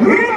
He